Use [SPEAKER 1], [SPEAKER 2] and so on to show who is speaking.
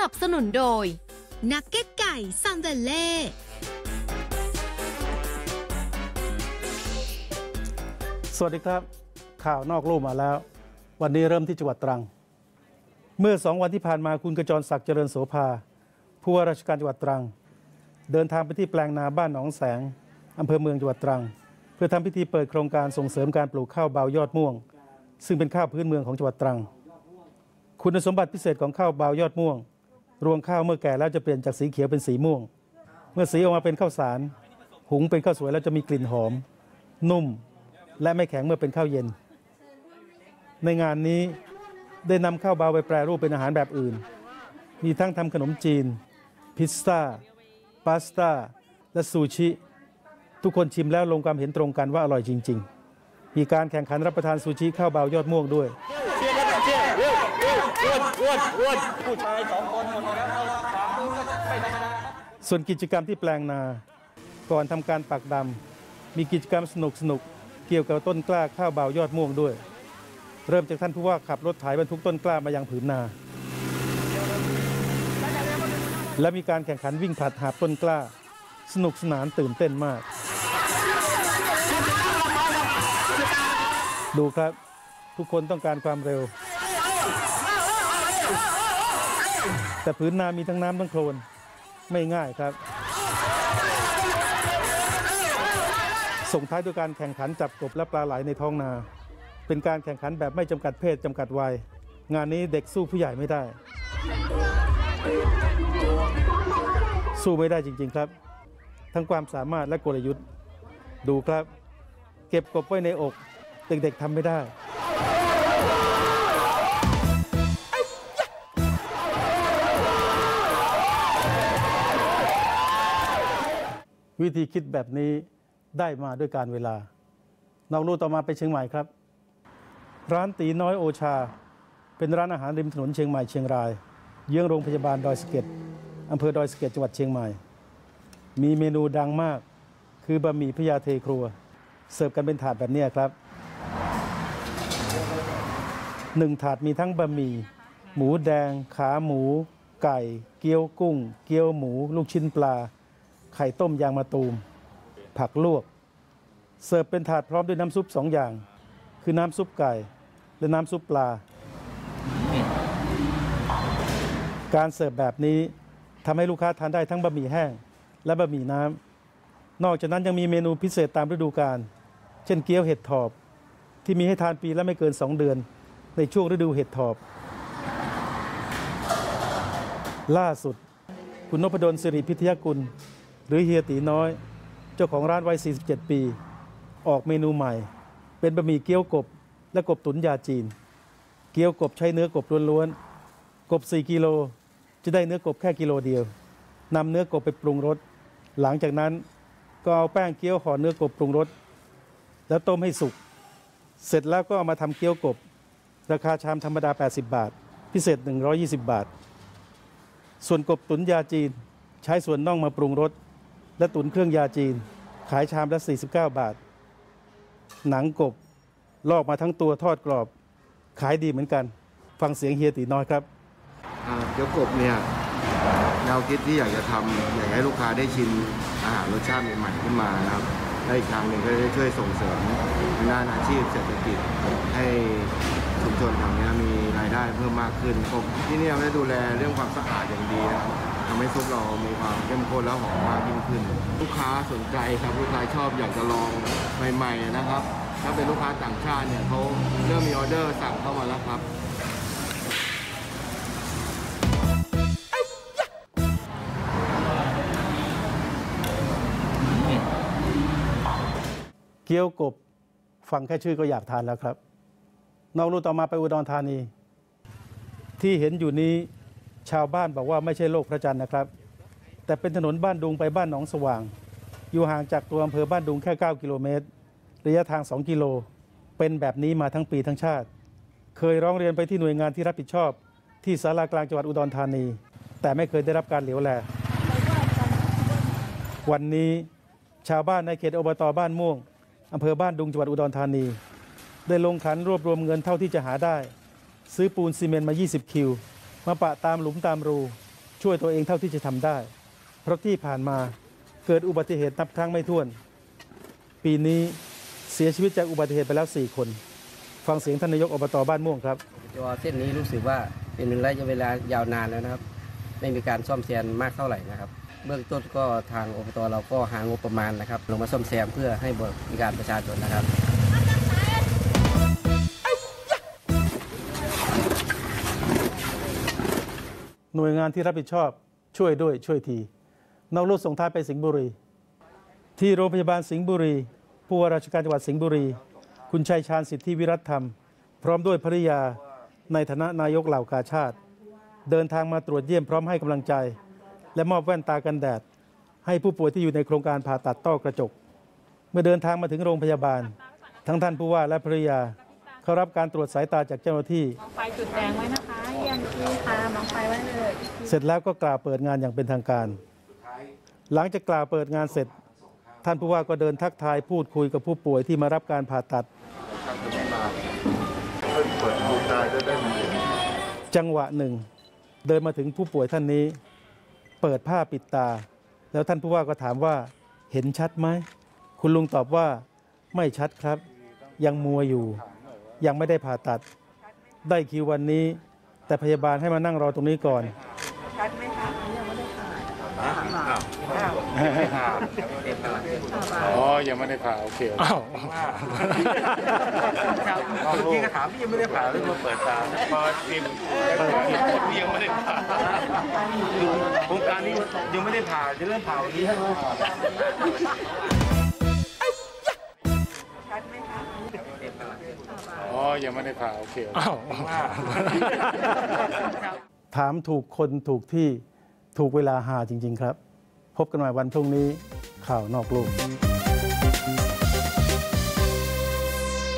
[SPEAKER 1] นับสนุนโดย
[SPEAKER 2] นักเก็ตไก่ซังเดเล่
[SPEAKER 3] สวัสดีครับ ข่าวนอกลู่มาแล้ว วันนี้เริ่มที่จังหวัดตรัง เมื่อสองวันที่ผ่านมาคุณกระจรศักดิ์เจริญโสภา ผู้ว่าราชการจังหวัดตรัง เดินทางไปที่แปลงนาบ้านหนองแสงอำเภอเมืองจังหวัดตรัง เพื่อทำพิธีเปิดโครงการส่งเสริมการปลูกข้าวเบายอดม่วง ซึ่งเป็นข้าวพื้นเมืองของจังหวัดตรัง คุณสมบัติพิเศษของข้าวเบายอดม่วง รวงข้าวเมื่อแก่แล้วจะเปลี่ยนจากสีเขียวเป็นสีม่วง เมื่อสีออกมาเป็นข้าวสาร หุงเป็นข้าวสวยแล้วจะมีกลิ่นหอม นุ่มและไม่แข็งเมื่อเป็นข้าวเย็น ในงานนี้ได้นำข้าวบาวไปแปรรูปเป็นอาหารแบบอื่น มีทั้งทำขนมจีน พิซซ่าพาสต้าและซูชิ ทุกคนชิมแล้วลงความเห็นตรงกันว่าอร่อยจริง ๆ มีการแข่งขันรับประทานซูชิข้าวบาวยอดม่วงด้วย ส่วนกิจกรรมที่แปลงนา ก่อนทำการปักดำมีกิจกรรมสนุกสนุกเกี่ยวกับต้นกล้าข้าวเบายอดม่วงด้วย เริ่มจากท่านผู้ว่าขับรถไถบรรทุกต้นกล้ามายังผืนนา และมีการแข่งขันวิ่งผลัดหาบต้นกล้า สนุกสนานตื่นเต้นมาก ดูครับ ทุกคนต้องการความเร็ว แต่ผืนนามีทั้งน้ำทั้งโคลนไม่ง่ายครับ ส่งท้ายด้วยการแข่งขันจับกบและปลาไหลในท้องนา เป็นการแข่งขันแบบไม่จำกัดเพศจำกัดวัย งานนี้เด็กสู้ผู้ใหญ่ไม่ได้ สู้ไม่ได้จริง ๆครับ ทั้งความสามารถและกลยุทธ์ ดูครับ เก็บกบไว้ในอก เด็กๆทำไม่ได้ วิธีคิดแบบนี้ได้มาด้วยการเวลานอกลู่ต่อมาไปเชียงใหม่ครับ ร้านตีน้อยโอชา เป็นร้านอาหารริมถนนเชียงใหม่เชียงราย เยื้องโรงพยาบาลดอยสะเก็ดอำเภอดอยสะเก็ดจังหวัดเชียงใหม่ มีเมนูดังมาก คือบะหมี่พญาเทครัว เสิร์ฟกันเป็นถาดแบบนี้ครับหนึ่งถาดมีทั้งบะหมี่หมูแดง ขาหมู ไก่ เกี๊ยวกุ้ง เกี๊ยวหมู ลูกชิ้นปลา ไข่ต้มยางมะตูม ผักลวก เสิร์ฟเป็นถาดพร้อมด้วยน้ำซุปสองอย่าง คือน้ำซุปไก่ และน้ำซุปปลา การเสิร์ฟแบบนี้ทำให้ลูกค้าทานได้ทั้งบะหมี่แห้ง และบะหมี่น้ำนอกจากนั้นยังมีเมนูพิเศษตามฤดูกาลเช่นเกี๊ยวเห็ดถอบ ที่มีให้ทานปีละไม่เกิน 2 เดือน ในช่วงฤดูเห็ดถอบ ล่าสุด คุณนพดลสิริพิทยกุล หรือเฮียตีน้อย เจ้าของร้านวัย 47 ปี ออกเมนูใหม่ เป็นบะหมี่เกี๊ยวกบ และกบตุ๋นยาจีน เกี๊ยวกบใช้เนื้อกบล้วนๆ กบ 4 กิโล จะได้เนื้อกบแค่กิโลเดียวนำเนื้อกบไปปรุงรส หลังจากนั้นก็เอาแป้งเกี๊ยวห่อเนื้อกบปรุงรส แล้วต้มให้สุก เสร็จแล้วก็เอามาทำเกี๊ยวกบ ราคาชามธรรมดา 80 บาท พิเศษ 120 บาท ส่วนกบตุ๋นยาจีนใช้ส่วนน่องมาปรุงรส และตุนเครื่องยาจีน ขายชามละ 49 บาท หนังกบ ลอกมาทั้งตัวทอดกรอบ ขายดีเหมือนกัน ฟังเสียงเฮียตีน้อยครับ
[SPEAKER 4] เกี๊ยวกบเนี่ยแนวคิดที่อยากจะทำอยากให้ลูกค้าได้ชิมอาหารรสชาติใหม่ๆขึ้นมานะครับและอีกทางหนึ่งก็จะช่วยส่งเสริมทางด้านอาชีพเศรษฐกิจให้ชุมชนแถวนี้มีรายได้เพิ่มมากขึ้นผมที่นี่ได้ดูแลเรื่องความสะอาดอย่างดีนะครับำให้ซุปเรามีความเข้มข้นและหอมมากยิ่งขึ้น ลูกค้าสนใจครับลูกค้าชอบอยากจะลองใหม่ ๆนะครับ ถ้าเป็นลูกค้าต่างชาติเนี่ยเขาเริ่มมีออเดอร์สั่งเข้ามาแล้วครับ
[SPEAKER 3] เกี๊ยวกบฟังแค่ชื่อก็อยากทานแล้วครับ นอกลู่ต่อมาไปอุดรธานี ที่เห็นอยู่นี้ ชาวบ้านบอกว่าไม่ใช่โลกพระจันทร์นะครับ แต่เป็นถนนบ้านดุงไปบ้านหนองสว่าง อยู่ห่างจากตัวอำเภอบ้านดุงแค่ 9 กิโลเมตร ระยะทาง 2 กิโล เป็นแบบนี้มาทั้งปีทั้งชาติ เคยร้องเรียนไปที่หน่วยงานที่รับผิดชอบ ที่สารากลางจังหวัดอุดรธานี แต่ไม่เคยได้รับการเหลียวแล วันนี้ชาวบ้านในเขตอบตบ้านม่วงอำเภอบ้านดุงจังหวัดอุดรธานี ได้ลงขันรวบรวมเงินเท่าที่จะหาได้ ซื้อปูนซีเมนต์มา 20 คิว มาปะตามหลุมตามรู ช่วยตัวเองเท่าที่จะทำได้ เพราะที่ผ่านมาเกิดอุบัติเหตุนับครั้งไม่ถ้วน ปีนี้เสียชีวิตจากอุบัติเหตุไปแล้ว 4 คน ฟังเสียงท่านนายกอบตบ้านม่วงครับ
[SPEAKER 1] ตัวเส้นนี้รู้สึกว่าเป็นระยะเวลายาวนานแล้วนะครับ ไม่มีการซ่อมแซมมากเท่าไหร่นะครับ เบื้องต้นก็ทางอบตเราก็หางบประมาณนะครับ ลงมาซ่อมแซมเพื่อให้บริการประชาชนนะครับ
[SPEAKER 3] หน่วยงานที่รับผิดชอบช่วยด้วยช่วยทีนอกลู่ส่งท้ายไปสิงห์บุรี ที่โรงพยาบาลสิงห์บุรีผู้ว่าราชการจังหวัดสิงห์บุรี คุณชัยชาญสิทธิวิรัตธรรม พร้อมด้วยภริยาในฐานะนายกเหล่ากาชาติ เดินทางมาตรวจเยี่ยมพร้อมให้กำลังใจ และมอบแว่นตากันแดด ให้ผู้ป่วยที่อยู่ในโครงการผ่าตัดต้อกระจก เมื่อเดินทางมาถึงโรงพยาบาล ทั้งท่านผู้ว่าและภริยา เข้ารับการตรวจสายตาจากเจ้าหน้าที่
[SPEAKER 5] ไฟจุดแดงไว้นะคะ ไฟไว้เลย
[SPEAKER 3] เสร็จแล้วก็กล่าวเปิดงานอย่างเป็นทางการ หลังจากกล่าวเปิดงานเสร็จ ท่านผู้ว่าก็เดินทักทายพูดคุยกับผู้ป่วยที่มารับการผ่าตัด จังหวะหนึ่ง เดินมาถึงผู้ป่วยท่านนี้ เปิดผ้าปิดตา แล้วท่านผู้ว่าก็ถามว่าเห็นชัดไหม คุณลุงตอบว่าไม่ชัดครับ ยังมัวอยู่ ยังไม่ได้ผ่าตัด ได้คิววันนี้ แต่พยาบาลให้มานั่งรอตรงนี้ก่อน
[SPEAKER 6] อ๋อ ยังไม่ได้ผ่าโอเคอ้าว
[SPEAKER 1] พี่ก็ถามพี่ยังไม่ได้ผ่าเลยมาเปิดตา
[SPEAKER 6] พอพิมพ์พี่ยังไม่ได้ผ่า
[SPEAKER 1] โครงการนี้ยังไม่ได้ผ่าจะเริ่มผ่าวันนี้ใช่ไหม
[SPEAKER 6] ยังไม่ได้ผ่าโอเคอ้าว
[SPEAKER 3] ถามถูกคนถูกที่ถูกเวลาหาจริง ๆ ครับ พบกันใหม่วันพรุ่งนี้ข่าวนอกโลก